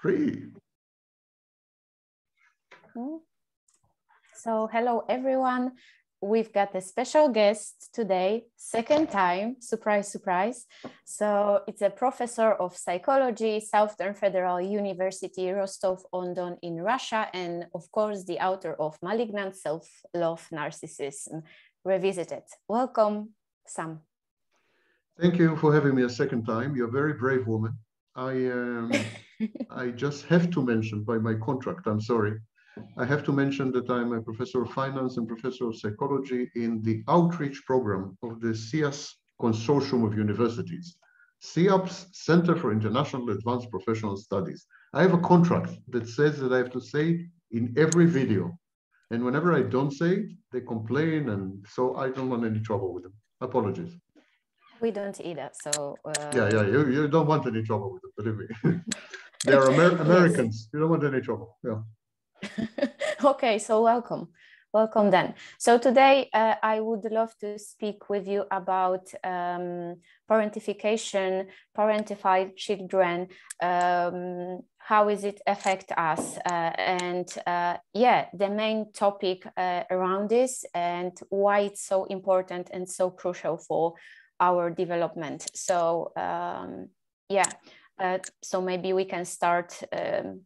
Three. So hello everyone. We've got a special guest today, second time, surprise, surprise. So it's a professor of psychology, Southern Federal University, Rostov-on-Don in Russia, and of course the author of Malignant Self-Love Narcissism Revisited. Welcome, Sam. Thank you for having me a second time. You're a very brave woman. I um, I just have to mention by my contract, I'm sorry, I have to mention that I'm a professor of finance and professor of psychology in the outreach program of the CIAS Consortium of Universities, CIAP's Center for International Advanced Professional Studies. I have a contract that says that I have to say in every video. And whenever I don't say it, they complain. And so I don't want any trouble with them. Apologies. We don't either. So uh... yeah, yeah, you, you don't want any trouble with them, believe me. they are Amer Americans. Yes. You don't want any trouble. Yeah. okay, so welcome. Welcome then. So today uh, I would love to speak with you about um, parentification, parentified children, um, how is it affect us uh, and uh, yeah, the main topic uh, around this and why it's so important and so crucial for our development. So um, yeah, uh, so maybe we can start um,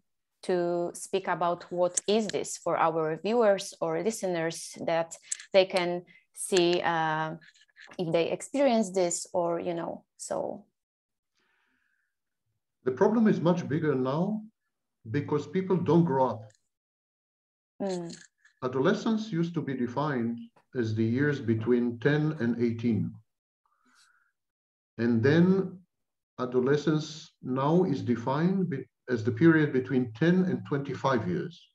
to speak about what is this for our viewers or listeners that they can see uh, if they experience this or you know so the problem is much bigger now because people don't grow up mm. adolescence used to be defined as the years between 10 and 18 and then adolescence now is defined as the period between 10 and 25 years.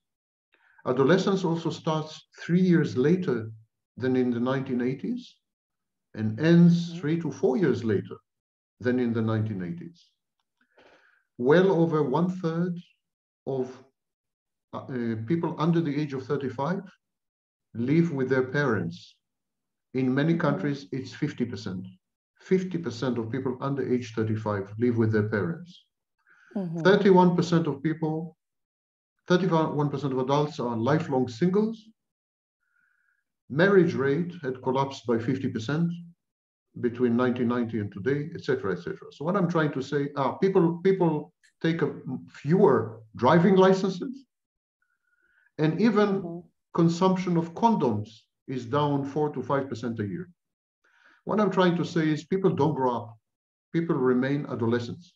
Adolescence also starts three years later than in the 1980s and ends mm-hmm. three to four years later than in the 1980s. Well over one third of uh, uh, people under the age of 35 live with their parents. In many countries, it's 50%. 50% of people under age 35 live with their parents. 31% mm-hmm. of people, 31% of adults are lifelong singles. Marriage rate had collapsed by 50% between 1990 and today, etc., etc. So what I'm trying to say, uh, people people take a, fewer driving licenses, and even mm-hmm. consumption of condoms is down four to five percent a year. What I'm trying to say is people don't grow up. People remain adolescents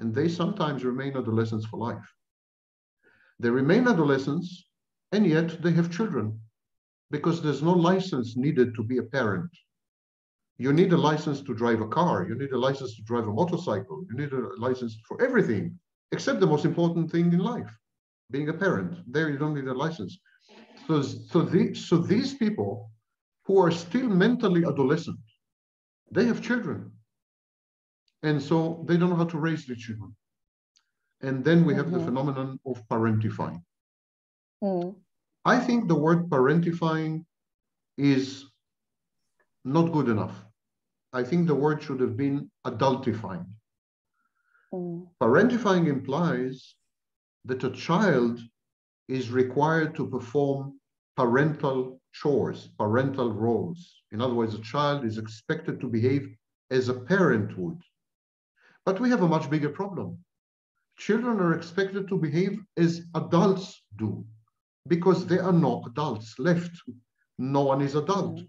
and they sometimes remain adolescents for life. They remain adolescents, and yet they have children because there's no license needed to be a parent. You need a license to drive a car, you need a license to drive a motorcycle, you need a license for everything except the most important thing in life being a parent. There, you don't need a license. So, so, the, so these people who are still mentally adolescent, they have children. And so they don't know how to raise the children. And then we have mm-hmm. the phenomenon of parentifying. Mm. I think the word parentifying is not good enough. I think the word should have been adultifying. Mm. Parentifying implies that a child is required to perform parental chores, parental roles. In other words, a child is expected to behave as a parent would. But we have a much bigger problem. Children are expected to behave as adults do because there are no adults left. No one is adult. Mm-hmm.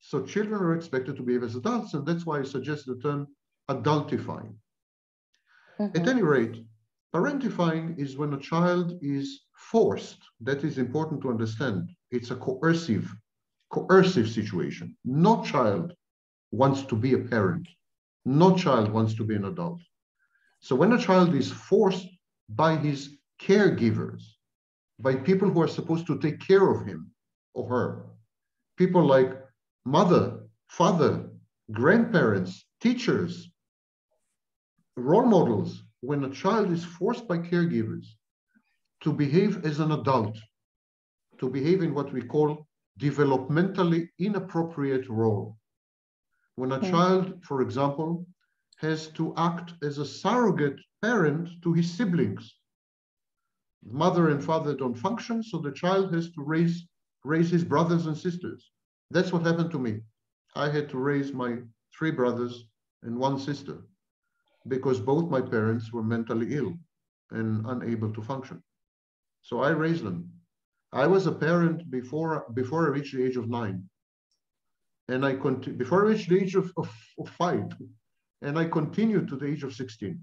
So children are expected to behave as adults, and that's why I suggest the term adultifying. Mm-hmm. At any rate, parentifying is when a child is forced. That is important to understand. It's a coercive, coercive situation. No child wants to be a parent. No child wants to be an adult. So when a child is forced by his caregivers, by people who are supposed to take care of him or her, people like mother, father, grandparents, teachers, role models, when a child is forced by caregivers to behave as an adult, to behave in what we call developmentally inappropriate role, when a child, for example, has to act as a surrogate parent to his siblings. Mother and father don't function, so the child has to raise, raise his brothers and sisters. That's what happened to me. I had to raise my three brothers and one sister because both my parents were mentally ill and unable to function. So I raised them. I was a parent before, before I reached the age of nine. And I continued, before I reached the age of, of, of five, and I continued to the age of 16.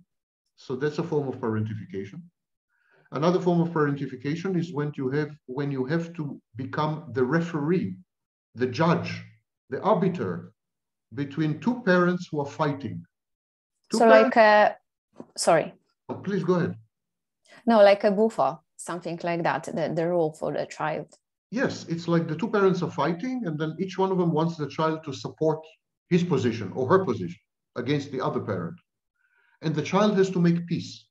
So that's a form of parentification. Another form of parentification is when you have when you have to become the referee, the judge, the arbiter between two parents who are fighting. Two so like a, sorry. Oh, please go ahead. No, like a buffer, something like that, the, the rule for the child. Yes, it's like the two parents are fighting, and then each one of them wants the child to support his position or her position against the other parent. And the child has to make peace.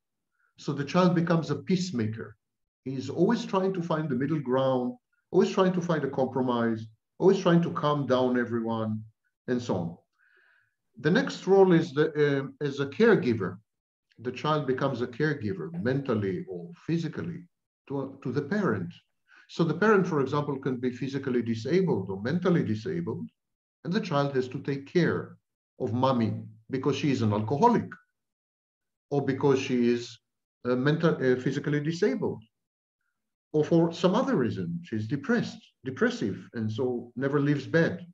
So the child becomes a peacemaker. He's always trying to find the middle ground, always trying to find a compromise, always trying to calm down everyone, and so on. The next role is the, um, as a caregiver. The child becomes a caregiver mentally or physically to, to the parent. So the parent, for example, can be physically disabled or mentally disabled, and the child has to take care of mommy because she is an alcoholic or because she is uh, mental, uh, physically disabled or for some other reason. She's depressed, depressive, and so never leaves bed.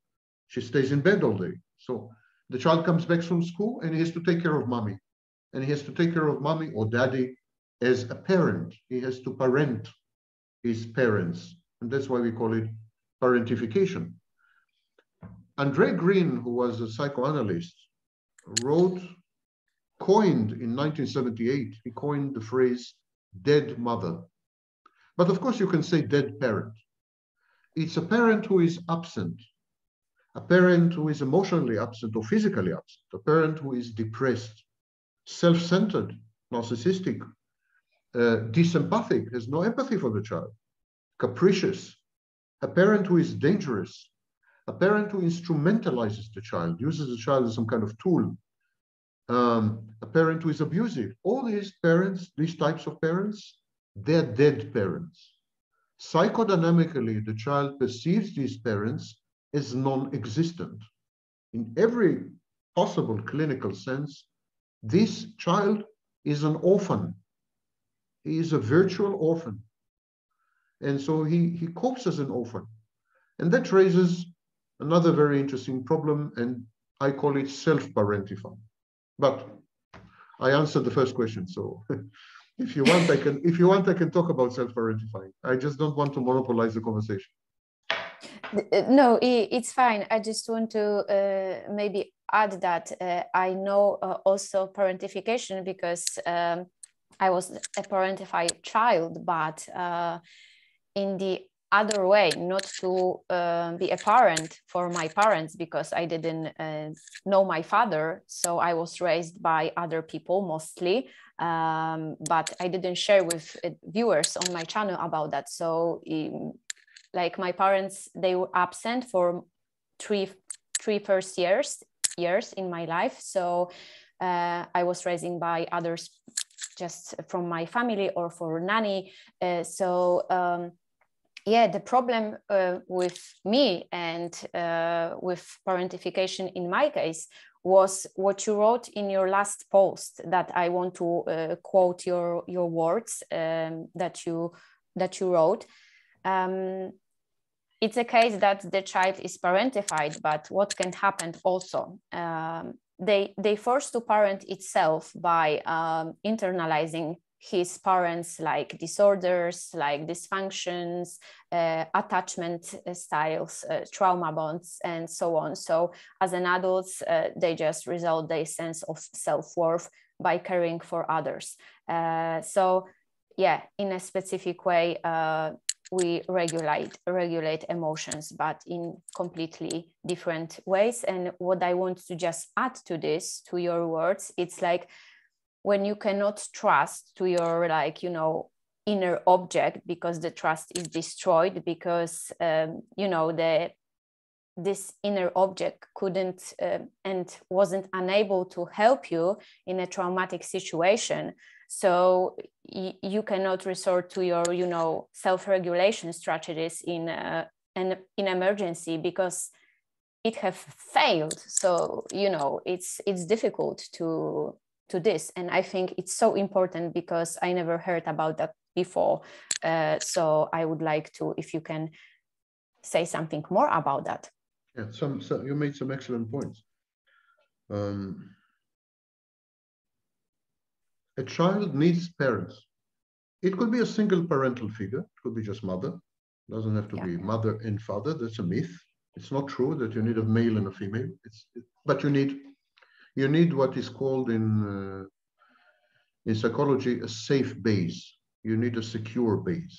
She stays in bed all day. So the child comes back from school and he has to take care of mommy. And he has to take care of mommy or daddy as a parent. He has to parent his parents. And that's why we call it parentification. Andre Green, who was a psychoanalyst, wrote, coined in 1978, he coined the phrase dead mother. But of course, you can say dead parent. It's a parent who is absent, a parent who is emotionally absent or physically absent, a parent who is depressed, self centered, narcissistic, uh, dysempathic, has no empathy for the child, capricious, a parent who is dangerous, a parent who instrumentalizes the child, uses the child as some kind of tool, um, a parent who is abusive. All these parents, these types of parents, they're dead parents. Psychodynamically, the child perceives these parents as non-existent. In every possible clinical sense, this child is an orphan. He is a virtual orphan. And so he, he copes as an orphan. And that raises another very interesting problem, and I call it self-parentifying. But I answered the first question, so if you want, I can. If you want, I can talk about self-parentifying. I just don't want to monopolize the conversation. No, it's fine. I just want to uh, maybe add that uh, I know uh, also parentification because um, I was a parentified child, but uh, in the other way not to uh, be a parent for my parents because i didn't uh, know my father. So i was raised by other people mostly um, but i didn't share with uh, viewers on my channel about that. So um, like my parents they were absent for three three first years years in my life. So uh, i was raising by others just from my family or for nanny uh, so um, yeah, the problem uh, with me and uh, with parentification in my case was what you wrote in your last post that I want to uh, quote your your words um, that you that you wrote. Um, it's a case that the child is parentified, but what can happen also? Um, they they force to parent itself by um, internalizing his parents like disorders like dysfunctions uh, attachment styles uh, trauma bonds and so on. So as an adult uh, they just result their sense of self-worth by caring for others. Uh, so yeah in a specific way uh, we regulate regulate emotions but in completely different ways. And what i want to just add to this to your words it's like when you cannot trust to your like you know inner object because the trust is destroyed because um, you know the this inner object couldn't uh, and wasn't unable to help you in a traumatic situation so you cannot resort to your you know self-regulation strategies in uh, an in emergency because it have failed. So you know it's it's difficult to to this. And i think it's so important because i never heard about that before. Uh, so i would like to if you can say something more about that. Yeah some, so you made some excellent points. Um, a child needs parents. It could be a single parental figure. It could be just mother. It doesn't have to yeah. be mother and father. That's a myth. It's not true that you need a male and a female. It's, it, but you need you need what is called in uh, in psychology a safe base. You need a secure base.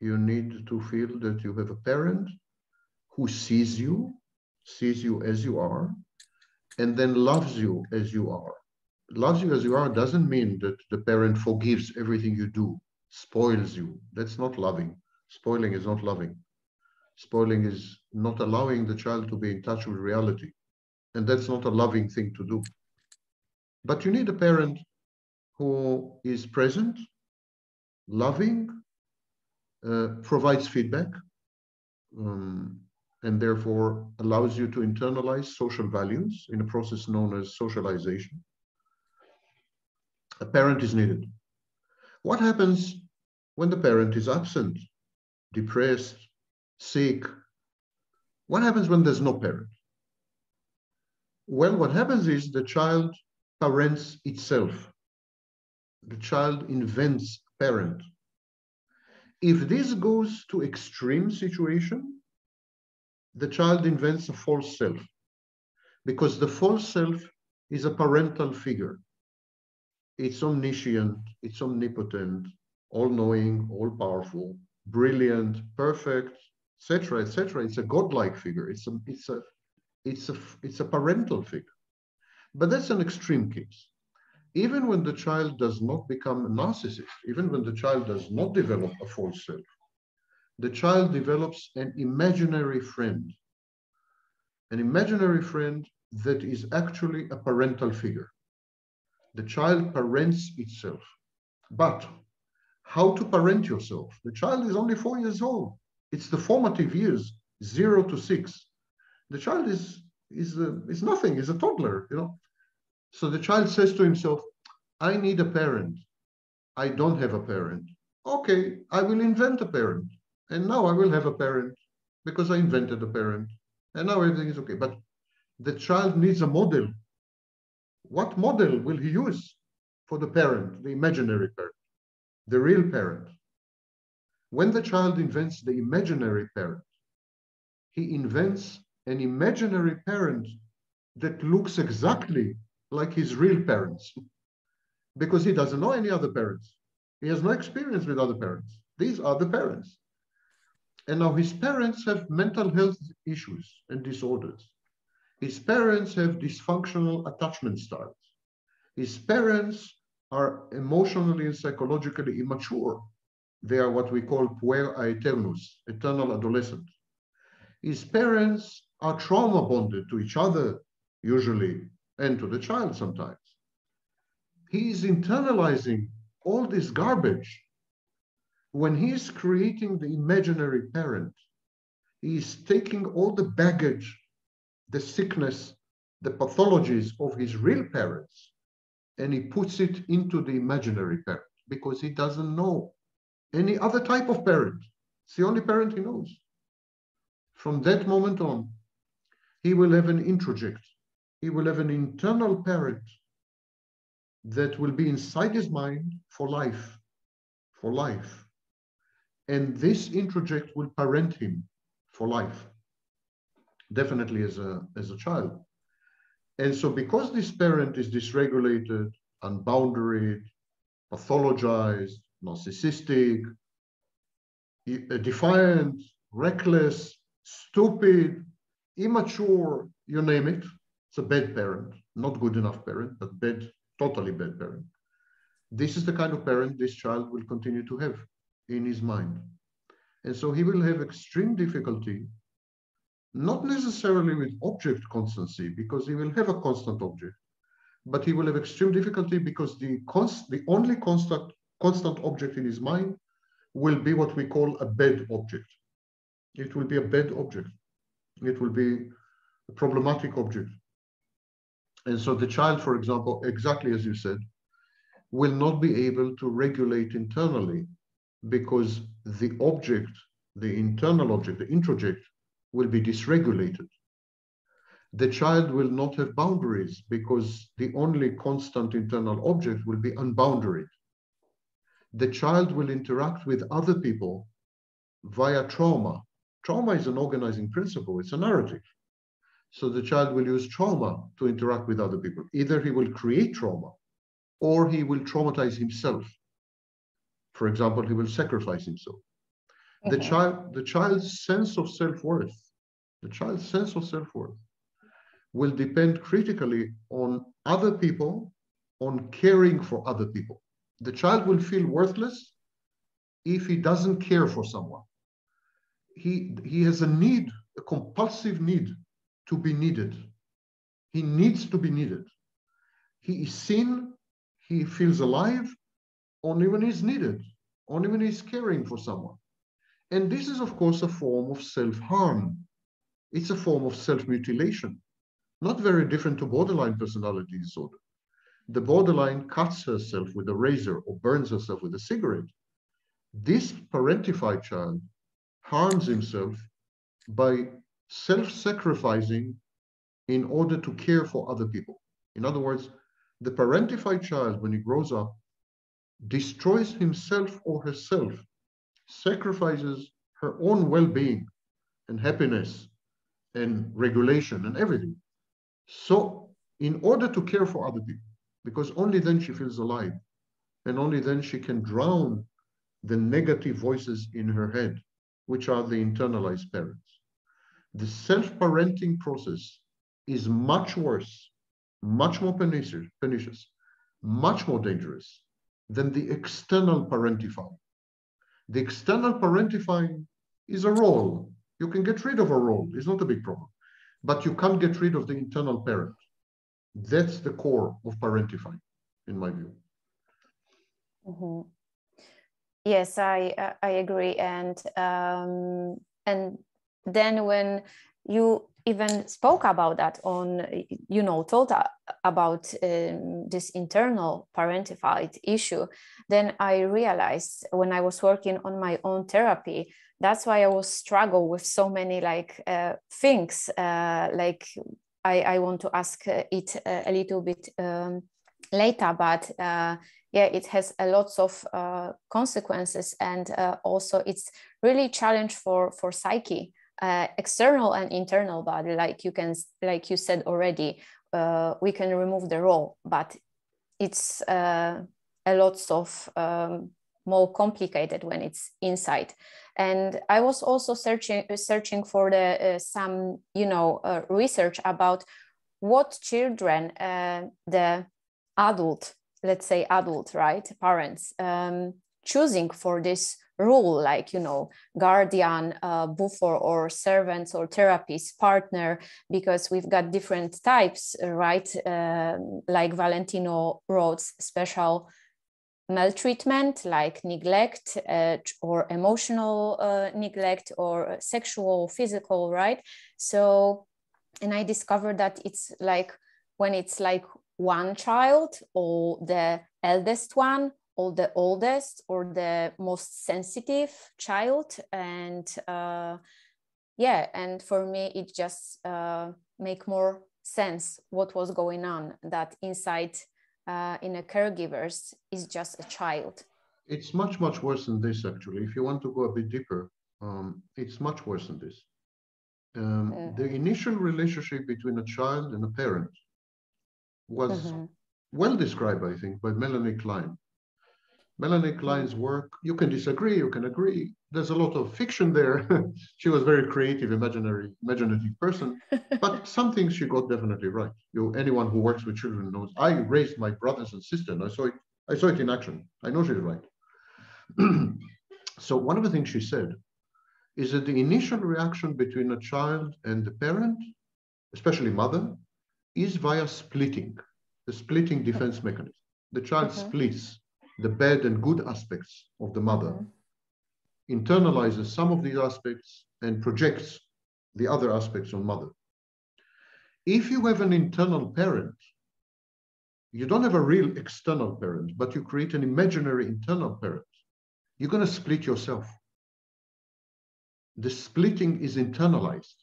You need to feel that you have a parent who sees you, sees you as you are, and then loves you as you are loves you as you are doesn't mean that the parent forgives everything you do, spoils you. That's not loving. Spoiling is not loving. Spoiling is not allowing the child to be in touch with reality. And that's not a loving thing to do. But you need a parent who is present, loving, uh, provides feedback, um, and therefore allows you to internalize social values in a process known as socialization a parent is needed. What happens when the parent is absent, depressed, sick? What happens when there's no parent? Well, what happens is the child parents itself. The child invents a parent. If this goes to extreme situation, the child invents a false self because the false self is a parental figure it's omniscient, it's omnipotent, all-knowing, all-powerful, brilliant, perfect, etc., etc. It's a godlike figure. It's a it's a it's a it's a parental figure. But that's an extreme case. Even when the child does not become a narcissist, even when the child does not develop a false self, the child develops an imaginary friend. An imaginary friend that is actually a parental figure the child parents itself. But how to parent yourself? The child is only four years old. It's the formative years, zero to six. The child is is a, is nothing. Is a toddler, you know. So the child says to himself, "I need a parent. I don't have a parent. Okay, I will invent a parent, and now I will have a parent because I invented a parent, and now everything is okay." But the child needs a model what model will he use for the parent, the imaginary parent, the real parent? When the child invents the imaginary parent, he invents an imaginary parent that looks exactly like his real parents because he doesn't know any other parents. He has no experience with other parents. These are the parents. And now his parents have mental health issues and disorders. His parents have dysfunctional attachment styles. His parents are emotionally and psychologically immature. They are what we call puer aeternus, eternal adolescent. His parents are trauma bonded to each other, usually, and to the child sometimes. He is internalizing all this garbage. When he is creating the imaginary parent, he is taking all the baggage the sickness, the pathologies of his real parents, and he puts it into the imaginary parent because he doesn't know any other type of parent. It's the only parent he knows. From that moment on, he will have an introject. He will have an internal parent that will be inside his mind for life, for life. And this introject will parent him for life definitely as a, as a child. And so because this parent is dysregulated, unboundaried, pathologized, narcissistic, defiant, reckless, stupid, immature, you name it, it's a bad parent, not good enough parent, but bad, totally bad parent. This is the kind of parent this child will continue to have in his mind. And so he will have extreme difficulty not necessarily with object constancy, because he will have a constant object, but he will have extreme difficulty because the, const, the only constant, constant object in his mind will be what we call a bad object. It will be a bad object. It will be a problematic object. And so the child, for example, exactly as you said, will not be able to regulate internally because the object, the internal object, the introject, will be dysregulated. The child will not have boundaries because the only constant internal object will be unbounded. The child will interact with other people via trauma. Trauma is an organizing principle, it's a narrative. So the child will use trauma to interact with other people. Either he will create trauma or he will traumatize himself. For example, he will sacrifice himself. The mm-hmm. child, the child's sense of self-worth, the child's sense of self-worth will depend critically on other people, on caring for other people. The child will feel worthless if he doesn't care for someone. He, he has a need, a compulsive need to be needed. He needs to be needed. He is seen, he feels alive only when he's needed, only when he's caring for someone. And this is, of course, a form of self harm. It's a form of self mutilation, not very different to borderline personality disorder. The borderline cuts herself with a razor or burns herself with a cigarette. This parentified child harms himself by self-sacrificing in order to care for other people. In other words, the parentified child, when he grows up, destroys himself or herself, sacrifices her own well-being and happiness and regulation and everything. So in order to care for other people, because only then she feels alive and only then she can drown the negative voices in her head, which are the internalized parents the self-parenting process is much worse, much more pernicious, pernicious, much more dangerous than the external parentifying. The external parentifying is a role. You can get rid of a role, it's not a big problem. But you can't get rid of the internal parent. That's the core of parentifying, in my view. Mm-hmm. Yes, I I agree, and um, and then when you even spoke about that on you know told about um, this internal parentified issue then i realized when i was working on my own therapy that's why i was struggle with so many like uh, things uh, like I, I want to ask it a little bit um, later but uh, yeah it has a lots of uh, consequences and uh, also it's really challenge for for psyche uh, external and internal body like you can like you said already uh, we can remove the role but it's uh, a lot of um, more complicated when it's inside. And i was also searching searching for the uh, some you know uh, research about what children the adult let's say adult right parents um, choosing for this rule like you know guardian uh, buffer or servants or therapist partner because we've got different types right? Uh, like valentino wrote special maltreatment like neglect uh, or emotional uh, neglect or sexual physical right? So and i discovered that it's like when it's like one child or the eldest one or the oldest or the most sensitive child and uh, yeah and for me it just uh, make more sense what was going on that inside uh, in a caregivers is just a child it's much much worse than this actually if you want to go a bit deeper um, it's much worse than this um, mm. the initial relationship between a child and a parent was mm-hmm. well described i think by melanie klein Melanie Klein's work, you can disagree, you can agree. There's a lot of fiction there. she was very creative, imaginary, imaginative person, but some things she got definitely right. You, anyone who works with children knows. I raised my brothers and sisters, and I saw it. I saw it in action. I know she's right. so one of the things she said is that the initial reaction between a child and the parent, especially mother, is via splitting, the splitting defense mechanism. The child mm-hmm. splits the bad and good aspects of the mother, mm-hmm. internalizes some of these aspects, and projects the other aspects on mother. If you have an internal parent, you don't have a real external parent, but you create an imaginary internal parent, you're going to split yourself. The splitting is internalized.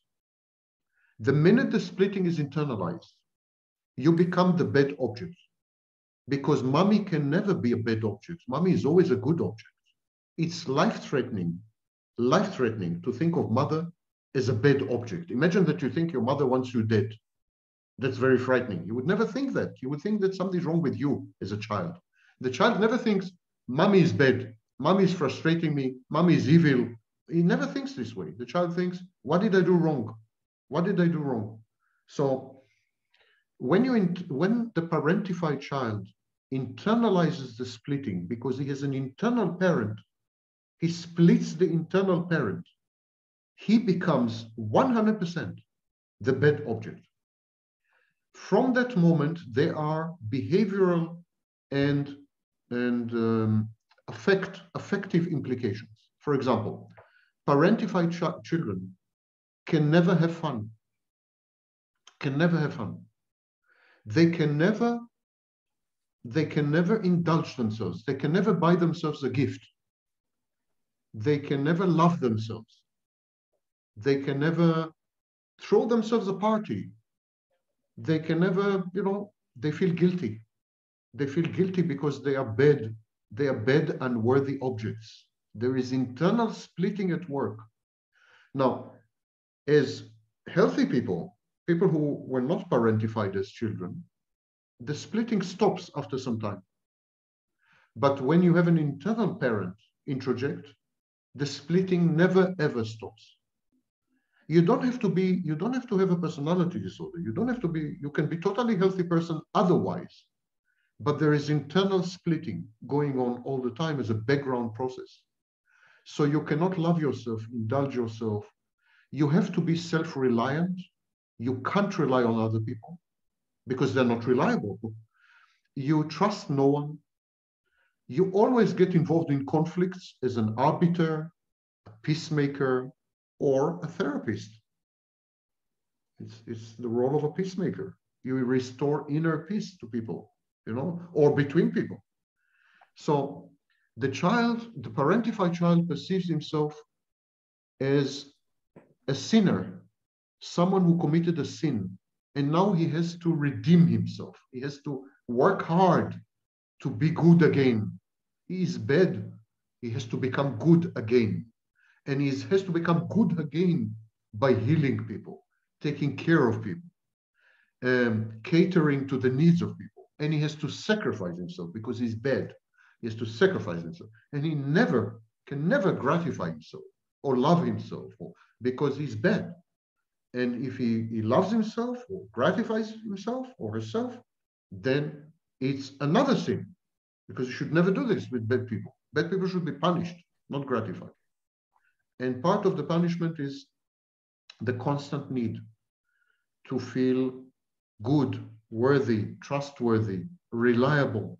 The minute the splitting is internalized, you become the bad object because mommy can never be a bad object. Mommy is always a good object. It's life threatening, life threatening to think of mother as a bad object. Imagine that you think your mother wants you dead. That's very frightening. You would never think that. You would think that something's wrong with you as a child. The child never thinks, mommy is bad, mommy is frustrating me, mommy is evil. He never thinks this way. The child thinks, what did I do wrong? What did I do wrong? So when you when the parentified child internalizes the splitting because he has an internal parent, he splits the internal parent. He becomes 100% the bad object. From that moment, there are behavioral and, and um, affect, affective implications. For example, parentified ch children can never have fun, can never have fun. They can never they can never indulge themselves. They can never buy themselves a gift. They can never love themselves. They can never throw themselves a party. They can never, you know, they feel guilty. They feel guilty because they are bad. They are bad, unworthy objects. There is internal splitting at work. Now, as healthy people, people who were not parentified as children, the splitting stops after some time. But when you have an internal parent introject, the splitting never ever stops. You don't have to be, you don't have to have a personality disorder. You don't have to be, you can be totally healthy person otherwise. But there is internal splitting going on all the time as a background process. So you cannot love yourself, indulge yourself. You have to be self-reliant. You can't rely on other people because they're not reliable. You trust no one. You always get involved in conflicts as an arbiter, a peacemaker, or a therapist. It's, it's the role of a peacemaker. You restore inner peace to people, you know, or between people. So the child, the parentified child perceives himself as a sinner, someone who committed a sin, and now he has to redeem himself. He has to work hard to be good again. He is bad. He has to become good again. And he has to become good again by healing people, taking care of people, um, catering to the needs of people. And he has to sacrifice himself because he's bad. He has to sacrifice himself. And he never can never gratify himself or love himself because he's bad. And if he, he loves himself or gratifies himself or herself, then it's another sin because you should never do this with bad people. Bad people should be punished, not gratified. And part of the punishment is the constant need to feel good, worthy, trustworthy, reliable,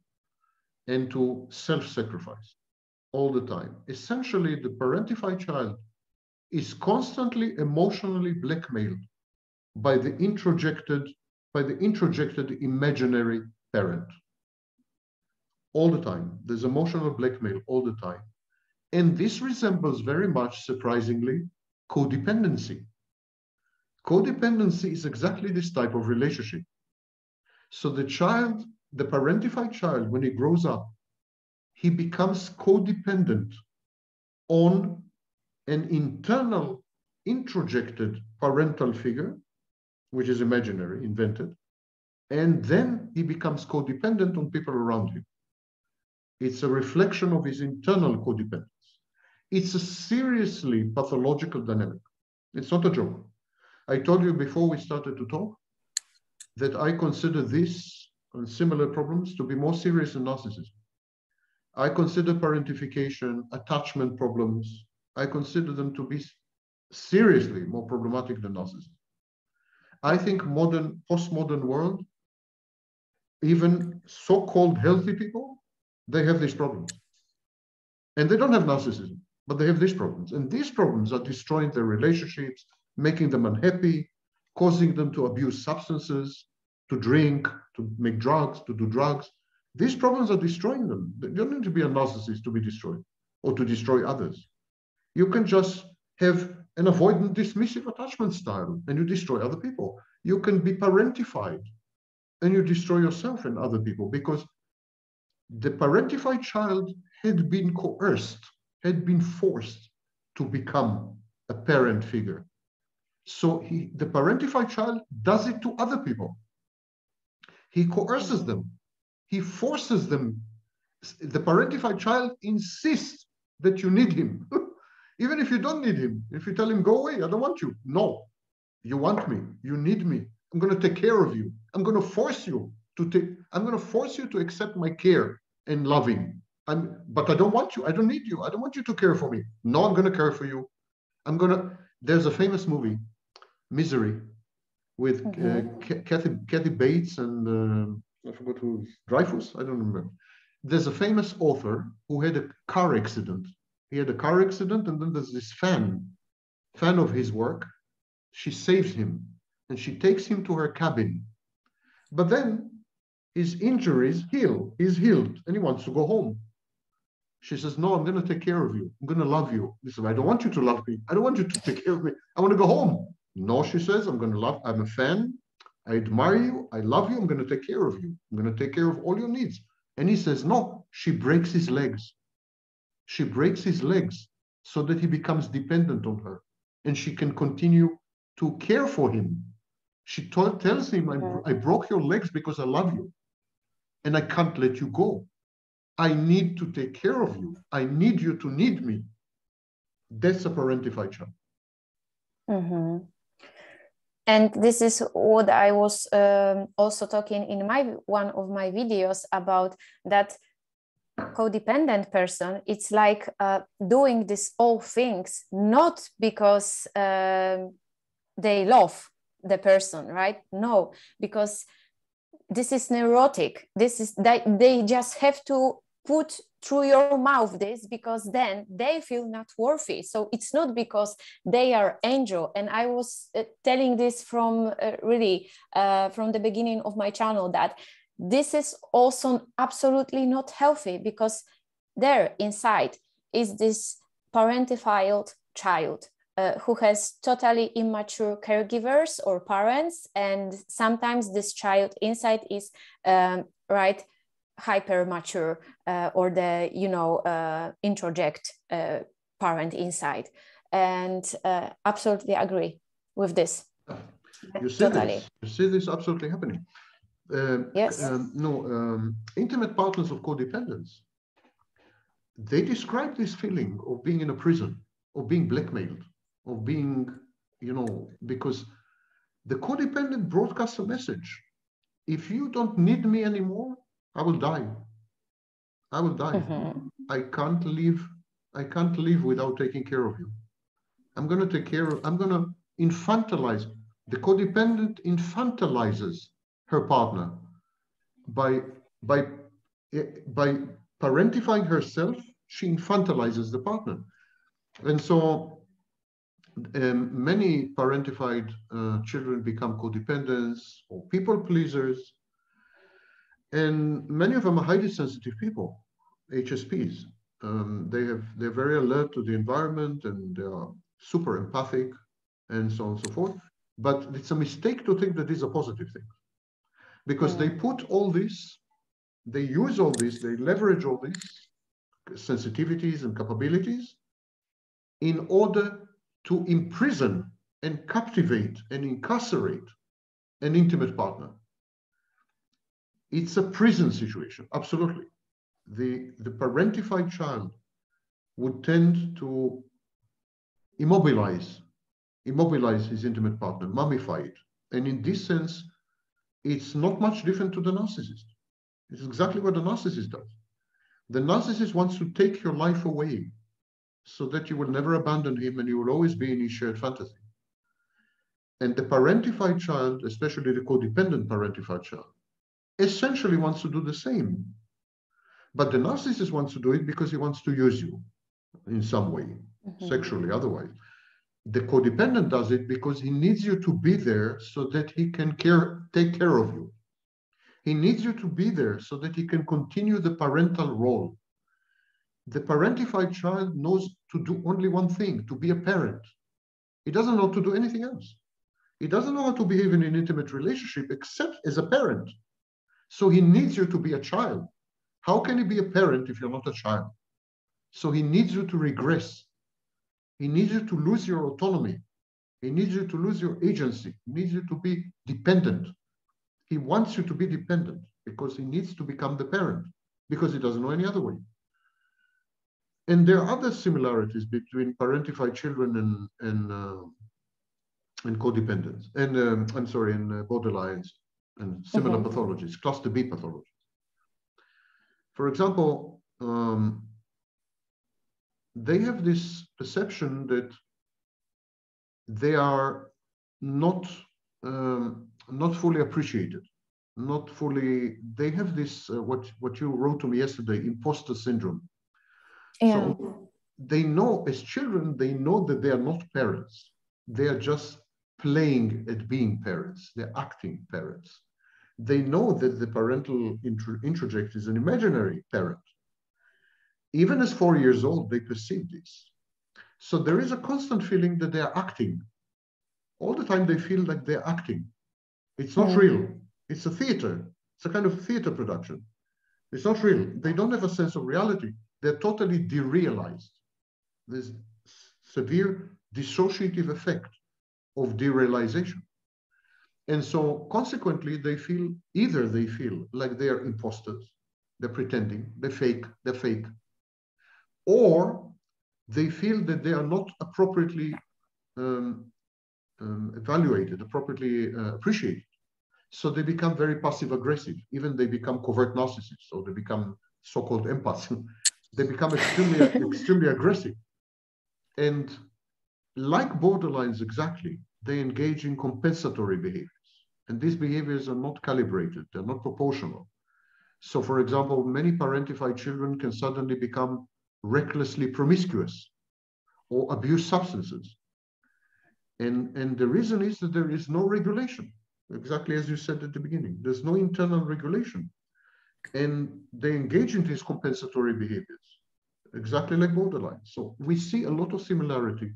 and to self sacrifice all the time. Essentially, the parentified child is constantly emotionally blackmailed by the introjected by the introjected imaginary parent. All the time. There's emotional blackmail all the time. And this resembles very much surprisingly codependency. Codependency is exactly this type of relationship. So the child the parentified child when he grows up he becomes codependent on an internal introjected parental figure, which is imaginary, invented, and then he becomes codependent on people around him. It's a reflection of his internal codependence. It's a seriously pathological dynamic. It's not a joke. I told you before we started to talk that I consider this and similar problems to be more serious than narcissism. I consider parentification, attachment problems, I consider them to be seriously more problematic than narcissism. I think modern, postmodern world, even so-called healthy people, they have these problems. And they don't have narcissism, but they have these problems. And these problems are destroying their relationships, making them unhappy, causing them to abuse substances, to drink, to make drugs, to do drugs. These problems are destroying them. You don't need to be a narcissist to be destroyed or to destroy others. You can just have an avoidant dismissive attachment style and you destroy other people. You can be parentified and you destroy yourself and other people because the parentified child had been coerced, had been forced to become a parent figure. So he, the parentified child does it to other people. He coerces them. He forces them. The parentified child insists that you need him. Even if you don't need him, if you tell him, go away, I don't want you. No, you want me. You need me. I'm going to take care of you. I'm going to force you to take, I'm going to force you to accept my care and loving. I'm, but I don't want you. I don't need you. I don't want you to care for me. No, I'm going to care for you. I'm going to, there's a famous movie, Misery, with uh, mm-hmm. uh, Kathy, Kathy Bates and uh, I forgot who, Dreyfuss? I don't remember. There's a famous author who had a car accident he had a car accident, and then there's this fan, fan of his work. She saves him and she takes him to her cabin. But then his injuries heal. He's healed and he wants to go home. She says, No, I'm going to take care of you. I'm going to love you. He says, I don't want you to love me. I don't want you to take care of me. I want to go home. No, she says, I'm going to love. I'm a fan. I admire you. I love you. I'm going to take care of you. I'm going to take care of all your needs. And he says, No. She breaks his legs she breaks his legs so that he becomes dependent on her and she can continue to care for him. She tells him, I, I broke your legs because I love you and I can't let you go. I need to take care of you. I need you to need me. That's a parentified child. Mm-hmm. And this is what I was um, also talking in my one of my videos about that codependent person it's like uh, doing these all things not because um, they love the person right? No because this is neurotic. This is that they just have to put through your mouth this because then they feel not worthy. So it's not because they are angel. And i was uh, telling this from uh, really uh, from the beginning of my channel that this is also absolutely not healthy because there inside is this parentified child uh, who has totally immature caregivers or parents and sometimes this child inside is um, right hyper mature uh, or the you know uh, introject uh, parent inside. And uh, absolutely agree with this. You see totally. this you see this absolutely happening um, yes. Um, no, um, intimate partners of codependence, they describe this feeling of being in a prison, of being blackmailed, of being, you know, because the codependent broadcasts a message. If you don't need me anymore, I will die. I will die. Mm-hmm. I can't live. I can't live without taking care of you. I'm going to take care of. I'm going to infantilize. The codependent infantilizes her partner by by by parentifying herself she infantilizes the partner. And so um, many parentified uh, children become codependents or people pleasers. And many of them are highly sensitive people hsps um, they have they're very alert to the environment and they are super empathic and so on and so forth. But it's a mistake to think that these are positive things because mm. they put all this, they use all this, they leverage all these sensitivities and capabilities in order to imprison and captivate and incarcerate an intimate partner. It's a prison situation, absolutely. The, the parentified child would tend to immobilize, immobilize his intimate partner, mummify it. And in this sense, it's not much different to the narcissist. It's exactly what the narcissist does. The narcissist wants to take your life away so that you will never abandon him and you will always be in his shared fantasy. And the parentified child, especially the codependent parentified child, essentially wants to do the same. But the narcissist wants to do it because he wants to use you in some way, mm-hmm. sexually, otherwise. The codependent does it because he needs you to be there so that he can care, take care of you. He needs you to be there so that he can continue the parental role the parentified child knows to do only one thing, to be a parent. He doesn't know to do anything else. He doesn't know how to behave in an intimate relationship except as a parent. So he needs you to be a child. How can he be a parent if you're not a child? So he needs you to regress. He needs you to lose your autonomy. He needs you to lose your agency. He needs you to be dependent. He wants you to be dependent because he needs to become the parent because he doesn't know any other way. And there are other similarities between parentified children and and, uh, and codependence, and um, I'm sorry, and uh, borderlines and similar mm-hmm. pathologies, cluster B pathologies. For example, um, they have this perception that they are not um, not fully appreciated, not fully. They have this uh, what what you wrote to me yesterday, imposter syndrome yeah. So they know as children, they know that they are not parents. They are just playing at being parents. They're acting parents. They know that the parental intro- introject is an imaginary parent. Even as four years old, they perceive this. So there is a constant feeling that they are acting. All the time they feel like they're acting. It's not mm-hmm. real. It's a theater. It's a kind of theater production. It's not real. They don't have a sense of reality they're totally derealized. There's severe dissociative effect of derealization. And so consequently, they feel either they feel like they are imposters, they're pretending, they're fake, they're fake, or they feel that they are not appropriately um, um, evaluated, appropriately uh, appreciated. So they become very passive aggressive. Even they become covert narcissists, or they become so-called empaths. they become extremely, extremely aggressive. And like borderlines exactly, they engage in compensatory behaviors. And these behaviors are not calibrated, they're not proportional. So, for example, many parentified children can suddenly become recklessly promiscuous or abuse substances. And, and the reason is that there is no regulation, exactly as you said at the beginning. There's no internal regulation and they engage in these compensatory behaviors, exactly like borderline. So we see a lot of similarity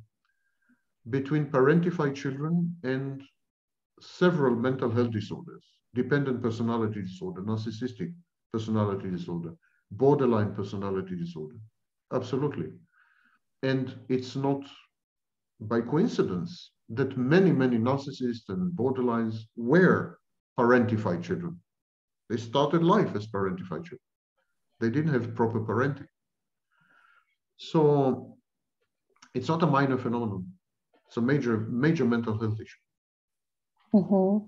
between parentified children and several mental health disorders, dependent personality disorder, narcissistic personality disorder, borderline personality disorder. Absolutely. And it's not by coincidence that many, many narcissists and borderlines were parentified children. They started life as parentified children. They didn't have proper parenting. So it's not a minor phenomenon. It's a major, major mental health issue. Mm-hmm.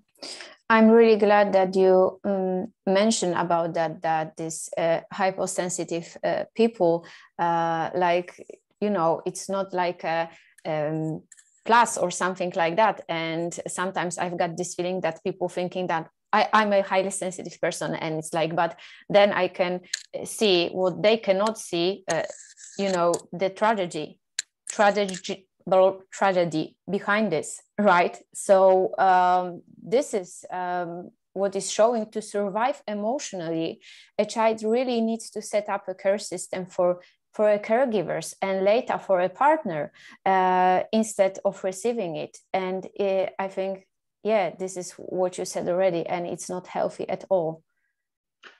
I'm really glad that you um, mentioned about that. That these uh, hypersensitive uh, people, uh, like you know, it's not like a um, plus or something like that. And sometimes I've got this feeling that people thinking that I, I'm a highly sensitive person and it's like, but then I can see what they cannot see, uh, you know, the tragedy, tragedy, tragedy behind this, right? So um, this is um, what is showing to survive emotionally. A child really needs to set up a care system for for a caregivers and later for a partner uh, instead of receiving it. And uh, I think yeah this is what you said already and it's not healthy at all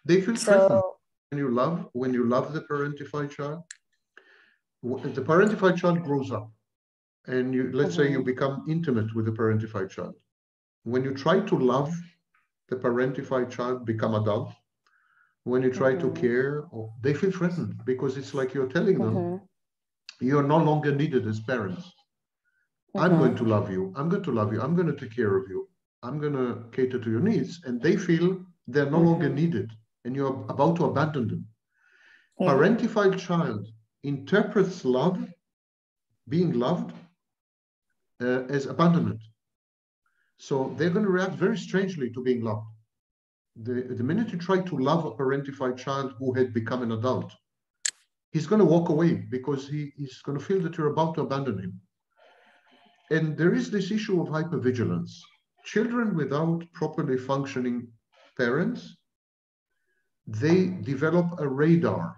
they feel so, threatened when you love when you love the parentified child the parentified child grows up and you let's say you mm-hmm. become intimate with the parentified child when you try to love the parentified child become adult when you try mm-hmm. to care they feel threatened because it's like you're telling them mm-hmm. you're no longer needed as parents Mm-hmm. I'm going to love you. I'm going to love you. I'm going to take care of you. I'm going to cater to your needs. And they feel they're no mm-hmm. longer needed and you're about to abandon them. Parentified child interprets love being loved uh, as abandonment. So they're going to react very strangely to being loved. The, the minute you try to love a parentified child who had become an adult, he's going to walk away because he, is going to feel that you're about to abandon him. And there is this issue of hypervigilance. Children without properly functioning parents, they develop a radar.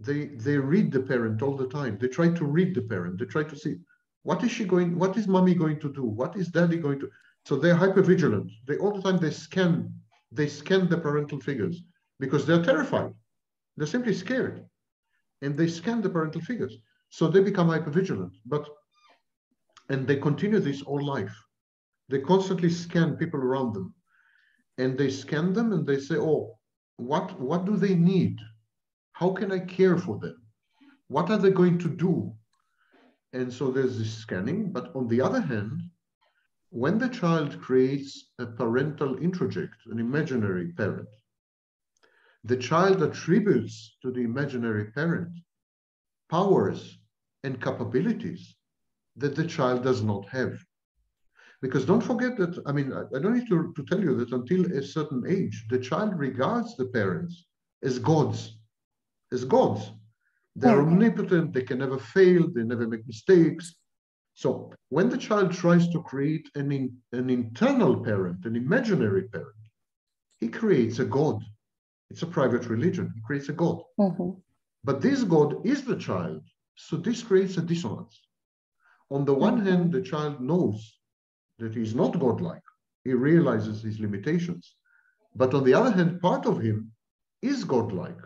They, they read the parent all the time. They try to read the parent. They try to see what is she going, what is mommy going to do? What is daddy going to? So they're hypervigilant. They all the time they scan, they scan the parental figures because they're terrified. They're simply scared. And they scan the parental figures. So they become hypervigilant. But and they continue this all life. They constantly scan people around them. And they scan them and they say, oh, what, what do they need? How can I care for them? What are they going to do? And so there's this scanning. But on the other hand, when the child creates a parental introject, an imaginary parent, the child attributes to the imaginary parent powers and capabilities that the child does not have. Because don't forget that, I mean, I don't need to, to tell you that until a certain age, the child regards the parents as gods, as gods. They're mm-hmm. omnipotent, they can never fail, they never make mistakes. So when the child tries to create an, in, an internal parent, an imaginary parent, he creates a god. It's a private religion. He creates a god. Mm-hmm. But this god is the child. So this creates a dissonance. On the one hand, the child knows that he's not godlike. He realizes his limitations. But on the other hand, part of him is godlike.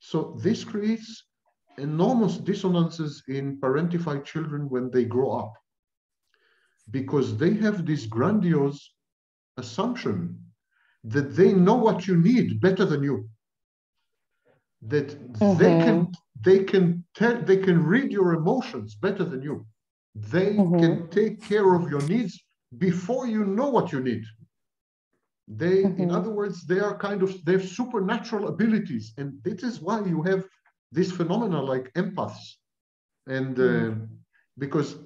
So this creates enormous dissonances in parentified children when they grow up because they have this grandiose assumption that they know what you need better than you that mm-hmm. they can they can tell they can read your emotions better than you they mm-hmm. can take care of your needs before you know what you need. They, mm-hmm. in other words, they are kind of they have supernatural abilities, and this is why you have this phenomena like empaths, and uh, because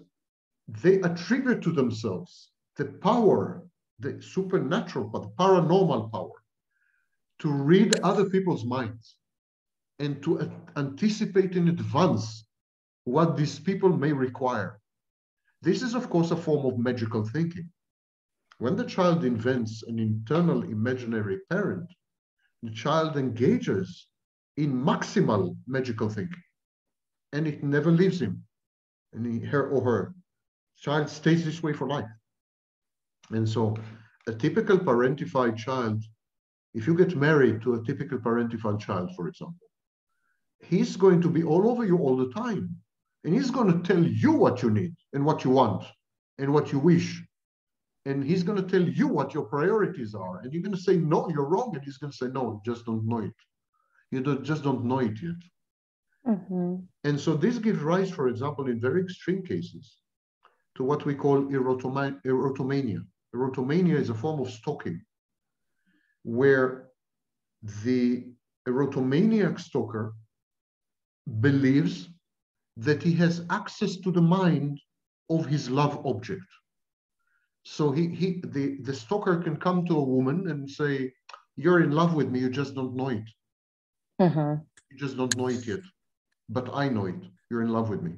they attribute to themselves the power, the supernatural, but the paranormal power, to read other people's minds and to anticipate in advance what these people may require. This is, of course, a form of magical thinking. When the child invents an internal imaginary parent, the child engages in maximal magical thinking, and it never leaves him, and he, her or her. Child stays this way for life. And so, a typical parentified child, if you get married to a typical parentified child, for example, he's going to be all over you all the time and he's going to tell you what you need and what you want and what you wish. And he's going to tell you what your priorities are. And you're going to say, no, you're wrong. And he's going to say, no, just don't know it. You don't, just don't know it yet. Mm-hmm. And so this gives rise, for example, in very extreme cases, to what we call erotoma- erotomania. Erotomania is a form of stalking where the erotomaniac stalker believes that he has access to the mind of his love object. So he, he the, the stalker can come to a woman and say, You're in love with me, you just don't know it. Mm-hmm. You just don't know it yet. But I know it. You're in love with me.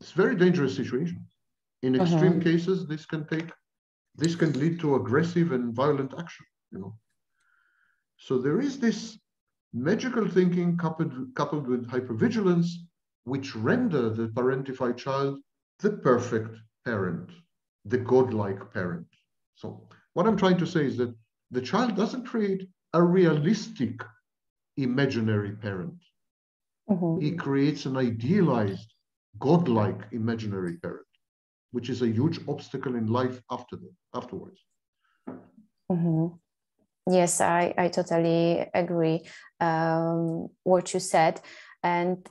It's a very dangerous situation. In mm-hmm. extreme cases, this can take this can lead to aggressive and violent action, you know. So there is this magical thinking coupled, coupled with hypervigilance which render the parentified child the perfect parent, the godlike parent. So what I'm trying to say is that the child doesn't create a realistic imaginary parent. Mm-hmm. He creates an idealized, godlike imaginary parent, which is a huge obstacle in life after that, afterwards. Mm-hmm. Yes, I, I totally agree um, what you said. And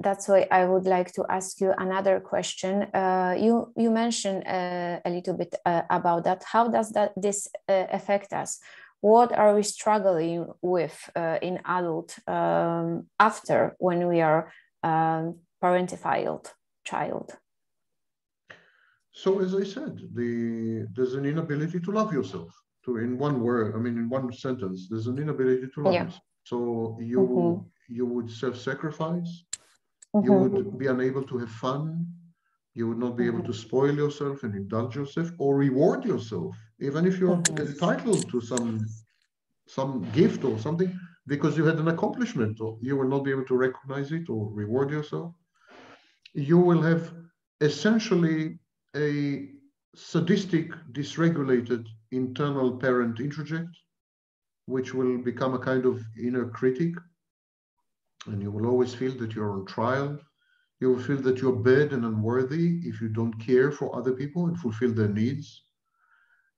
that's why I would like to ask you another question. Uh, you you mentioned uh, a little bit uh, about that. How does that this uh, affect us? What are we struggling with uh, in adult um, after when we are um, parentified? child? So as I said, the there's an inability to love yourself. To in one word, I mean, in one sentence, there's an inability to love yeah. yourself. So you mm-hmm. you would self-sacrifice. Mm-hmm. You would be unable to have fun. You would not be able to mm-hmm. spoil yourself and indulge yourself or reward yourself, even if you're mm-hmm. entitled to some some gift or something, because you had an accomplishment, or you will not be able to recognize it or reward yourself. You will have essentially a sadistic, dysregulated internal parent introject, which will become a kind of inner critic. And you will always feel that you're on trial. You will feel that you're bad and unworthy if you don't care for other people and fulfill their needs.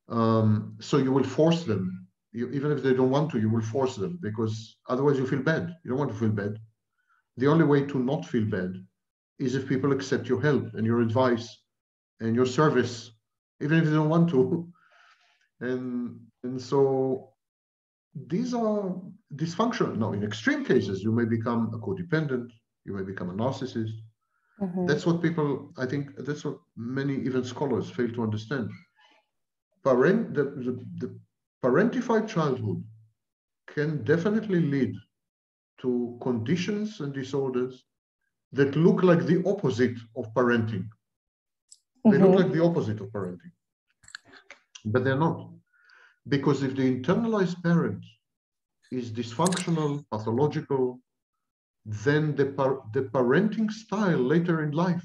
Um, so you will force them. You, even if they don't want to, you will force them because otherwise you feel bad. You don't want to feel bad. The only way to not feel bad is if people accept your help and your advice and your service, even if they don't want to. And and so these are dysfunctional. Now, in extreme cases, you may become a codependent, you may become a narcissist. Mm-hmm. That's what people, I think, that's what many even scholars fail to understand. Parent, the, the, the parentified childhood can definitely lead to conditions and disorders that look like the opposite of parenting. They mm-hmm. look like the opposite of parenting, but they're not. Because if the internalized parent is dysfunctional, pathological, then the, par- the parenting style later in life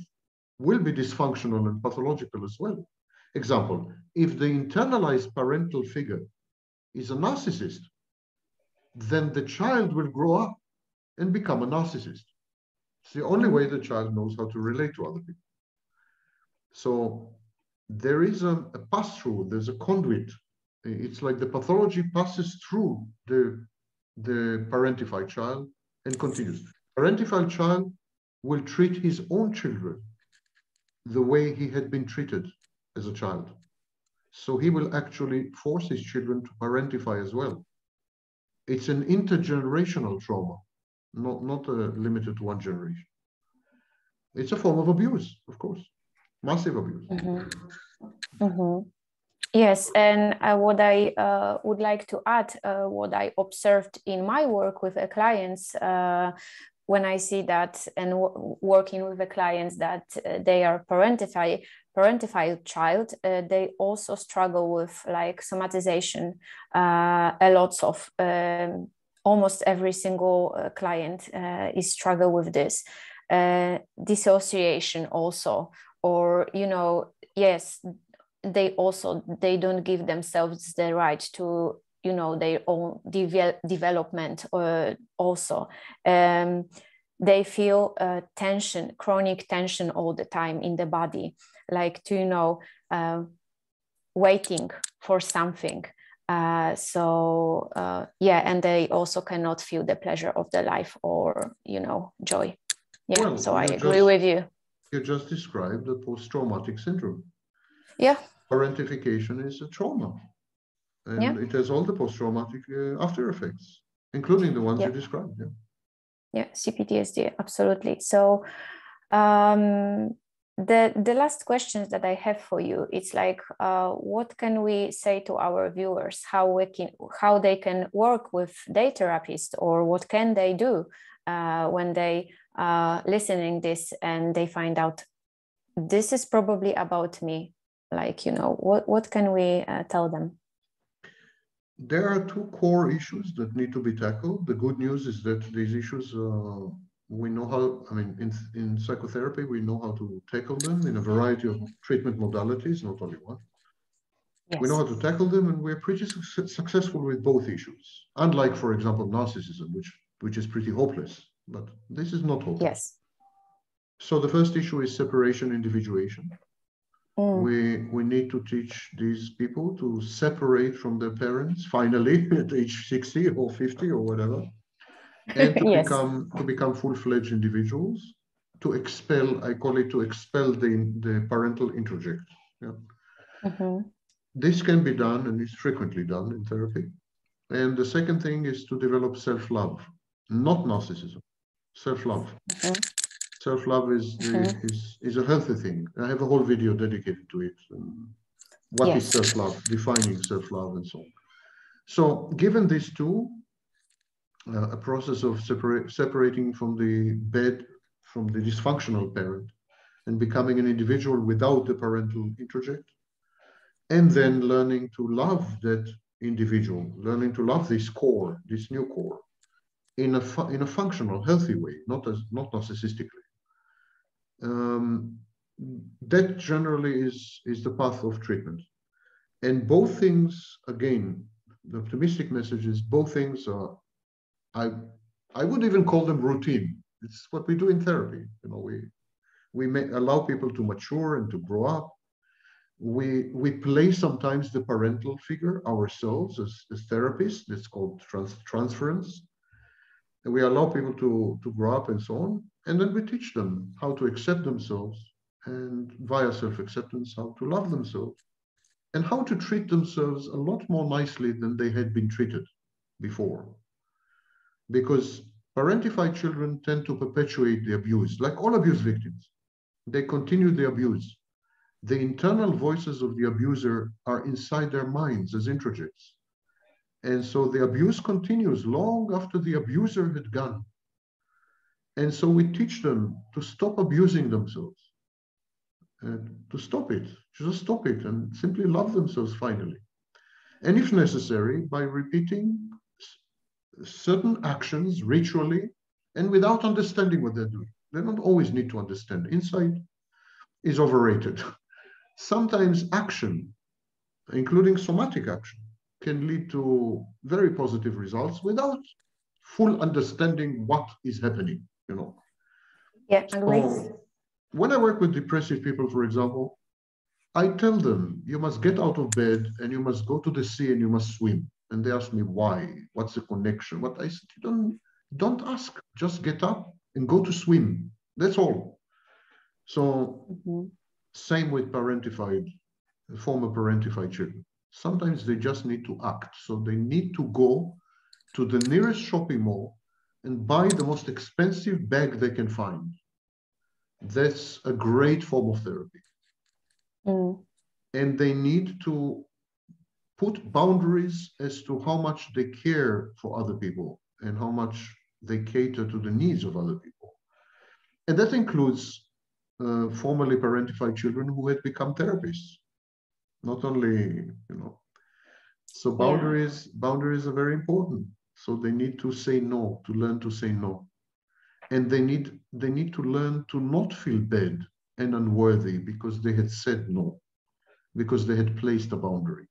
will be dysfunctional and pathological as well. Example, if the internalized parental figure is a narcissist, then the child will grow up and become a narcissist. It's the only way the child knows how to relate to other people. So there is a, a pass through, there's a conduit. It's like the pathology passes through the, the parentified child and continues. Parentified child will treat his own children the way he had been treated as a child. So he will actually force his children to parentify as well. It's an intergenerational trauma, not, not limited to one generation. It's a form of abuse, of course massive abuse. Mm-hmm. Mm-hmm. Yes, and uh, what I uh, would like to add, uh, what I observed in my work with clients, uh, when I see that and w- working with the clients that uh, they are parentified, parentified child, uh, they also struggle with like somatization. a lot of um, almost every single client is struggle with this. dissociation also or you know yes they also they don't give themselves the right to you know their own de- development uh, also. Um, they feel uh, tension chronic tension all the time in the body. Like to you know uh, waiting for something? Uh, so uh, yeah and they also cannot feel the pleasure of the life or you know joy. Yeah well, so i agree just, with you. you just described the post-traumatic syndrome. Yeah. Parentification is a trauma. And yeah. it has all the post-traumatic uh, after effects, including the ones yeah. you described. Yeah. Yeah, CPTSD, absolutely. So um, the the last questions that I have for you, it's like, uh, what can we say to our viewers? How we can, how they can work with day therapist, or what can they do uh, when they uh, listening this and they find out this is probably about me like you know what what can we uh, tell them there are two core issues that need to be tackled the good news is that these issues uh, we know how i mean in, in psychotherapy we know how to tackle them in a variety of treatment modalities not only one yes. we know how to tackle them and we're pretty su- successful with both issues unlike for example narcissism which which is pretty hopeless but this is not hopeless. Yes. So the first issue is separation individuation. Mm. We we need to teach these people to separate from their parents finally at age 60 or 50 or whatever. And to yes. become to become full-fledged individuals, to expel, I call it to expel the, the parental introject. Yeah. Mm-hmm. This can be done and is frequently done in therapy. And the second thing is to develop self-love, not narcissism self-love. Mm-hmm. Self-love is, mm-hmm. is, is a healthy thing. I have a whole video dedicated to it. What yes. is self-love, defining self-love and so on. So given these two, uh, a process of separa- separating from the bed, from the dysfunctional parent, and becoming an individual without the parental introject, and then learning to love that individual, learning to love this core, this new core, in a fu- in a functional, healthy way, not as not narcissistically. Um, that generally is is the path of treatment, and both things again. The optimistic message is both things are I I would even call them routine. It's what we do in therapy. You know, we we may allow people to mature and to grow up. We we play sometimes the parental figure ourselves as, as therapists. It's called trans, transference. And we allow people to, to grow up and so on. And then we teach them how to accept themselves and via self-acceptance, how to love themselves and how to treat themselves a lot more nicely than they had been treated before because parentified children tend to perpetuate the abuse, like all abuse victims. They continue the abuse. The internal voices of the abuser are inside their minds as introjects. And so the abuse continues long after the abuser had gone. And so we teach them to stop abusing themselves, to stop it, just stop it and simply love themselves finally. And if necessary, by repeating certain actions ritually and without understanding what they're doing. They don't always need to understand. Insight is overrated. Sometimes action, including somatic action, can lead to very positive results without full understanding what is happening, you know. Yeah, so when I work with depressive people, for example, I tell them you must get out of bed and you must go to the sea and you must swim and they ask me why, what's the connection? What I said, you don't don't ask, just get up and go to swim. That's all. So mm-hmm. same with parentified, former parentified children. Sometimes they just need to act. So they need to go to the nearest shopping mall and buy the most expensive bag they can find. That's a great form of therapy. Mm. And they need to put boundaries as to how much they care for other people and how much they cater to the needs of other people. And that includes uh, formerly parentified children who had become therapists. Not only, you know, so boundaries, yeah. boundaries are very important. So they need to say no, to learn to say no. And they need they need to learn to not feel bad and unworthy because they had said no, because they had placed a boundary.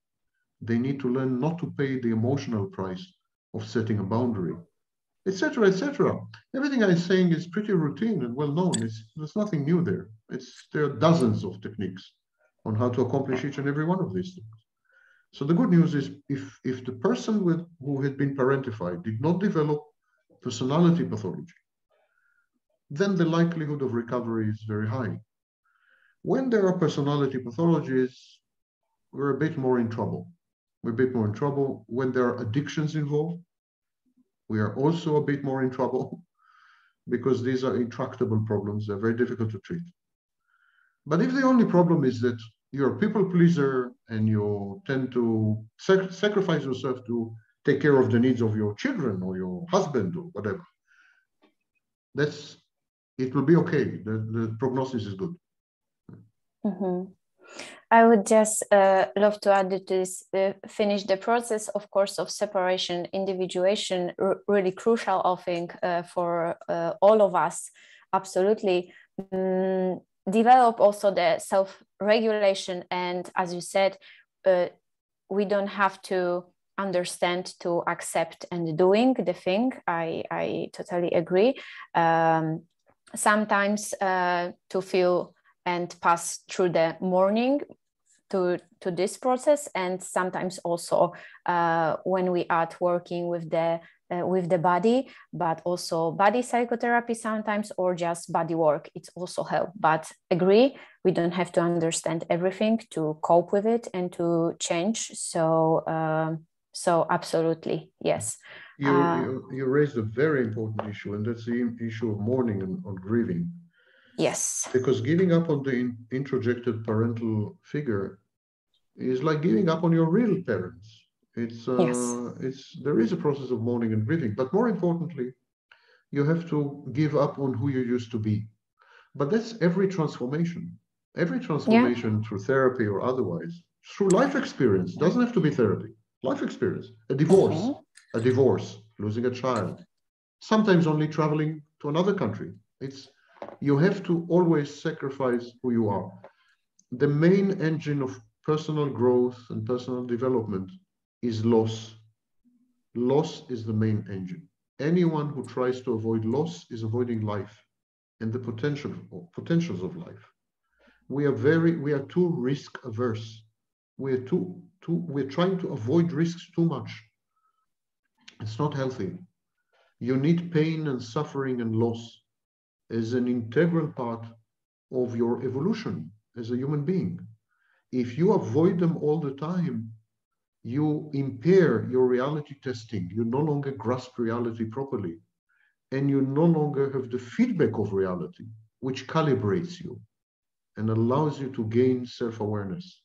They need to learn not to pay the emotional price of setting a boundary, etc., etc. Everything I'm saying is pretty routine and well known. It's, there's nothing new there. It's, there are dozens of techniques on how to accomplish each and every one of these things. So the good news is if, if the person with, who had been parentified did not develop personality pathology, then the likelihood of recovery is very high. When there are personality pathologies, we're a bit more in trouble we're a bit more in trouble. When there are addictions involved, we are also a bit more in trouble because these are intractable problems. They're very difficult to treat. But if the only problem is that you're a people pleaser and you tend to sac sacrifice yourself to take care of the needs of your children or your husband or whatever, that's it will be okay. The, the prognosis is good. Mm -hmm. I would just uh, love to add to this, uh, finish the process, of course, of separation, individuation, really crucial, I think, uh, for uh, all of us, absolutely. Mm, develop also the self-regulation. And as you said, uh, we don't have to understand to accept and doing the thing. I, I totally agree. Um, sometimes uh, to feel and pass through the mourning to, to this process and sometimes also uh, when we are working with the uh, with the body but also body psychotherapy sometimes or just body work. It's also help. But agree we don't have to understand everything to cope with it and to change. So uh, so absolutely yes. You, uh, you, you raised a very important issue and that's the issue of mourning and, and grieving. Yes. Because giving up on the in, introjected parental figure is like giving up on your real parents. It's uh, yes. it's there is a process of mourning and grieving, but more importantly, you have to give up on who you used to be. But that's every transformation. Every transformation yeah. through therapy or otherwise, through life experience, doesn't have to be therapy. Life experience, a divorce, mm-hmm. a divorce, losing a child, sometimes only traveling to another country. It's you have to always sacrifice who you are. The main engine of personal growth and personal development is loss. Loss is the main engine. Anyone who tries to avoid loss is avoiding life and the potential potentials of life. We are very we are too risk averse. We are too too we're trying to avoid risks too much. It's not healthy. You need pain and suffering and loss as an integral part of your evolution as a human being. If you avoid them all the time, you impair your reality testing. You no longer grasp reality properly. And you no longer have the feedback of reality, which calibrates you and allows you to gain self awareness.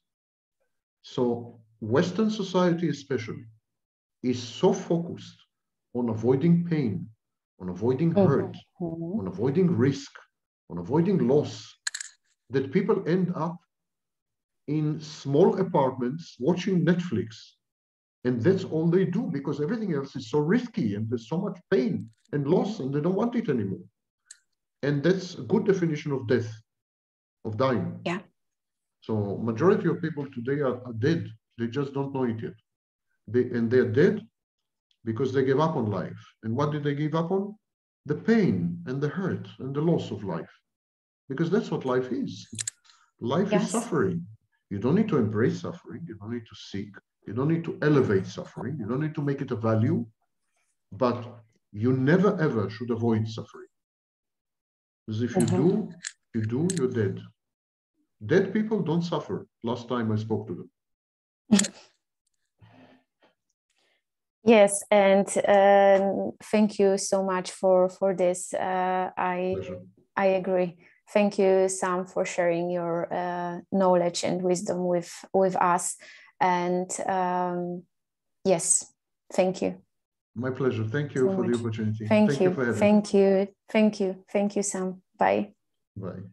So, Western society, especially, is so focused on avoiding pain, on avoiding mm-hmm. hurt, mm-hmm. on avoiding risk, on avoiding loss, that people end up in small apartments watching Netflix. And that's all they do because everything else is so risky and there's so much pain and loss and they don't want it anymore. And that's a good definition of death, of dying. Yeah. So majority of people today are, are dead. They just don't know it yet. They, and they're dead because they gave up on life. And what did they give up on? The pain and the hurt and the loss of life. Because that's what life is. Life yes. is suffering. You don't need to embrace suffering. You don't need to seek. You don't need to elevate suffering. You don't need to make it a value. But you never ever should avoid suffering. Because if you do, you do, you're dead. Dead people don't suffer. Last time I spoke to them. Yes, and um, thank you so much for for this. Uh, I Pleasure. I agree. Thank you, Sam, for sharing your uh, knowledge and wisdom with with us. And um, yes, thank you. My pleasure. Thank you so for much. the opportunity. Thank, thank you. you thank me. you. Thank you. Thank you, Sam. Bye. Bye.